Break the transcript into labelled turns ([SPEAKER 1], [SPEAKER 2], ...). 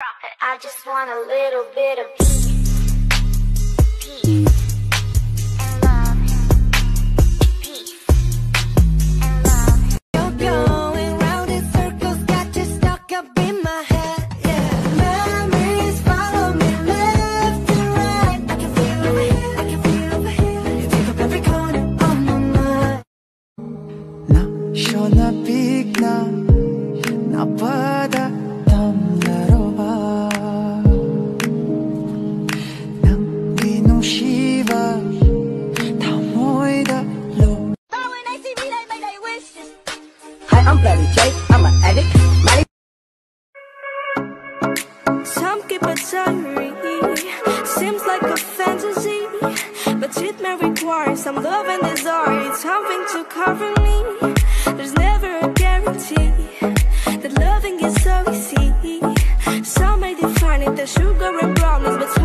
[SPEAKER 1] I just want a little bit of peace. Peace. And love. Peace. And love.
[SPEAKER 2] You're going round in circles, got you stuck up in my head. Yeah, memories follow me left and
[SPEAKER 3] I'm Bloody J. I'm an addict. Money
[SPEAKER 2] Some keep it diary, seems like a fantasy. But it may require some love and desire, it's something to cover me. There's never a guarantee that loving is so easy. Some may define it as sugar and brownies, but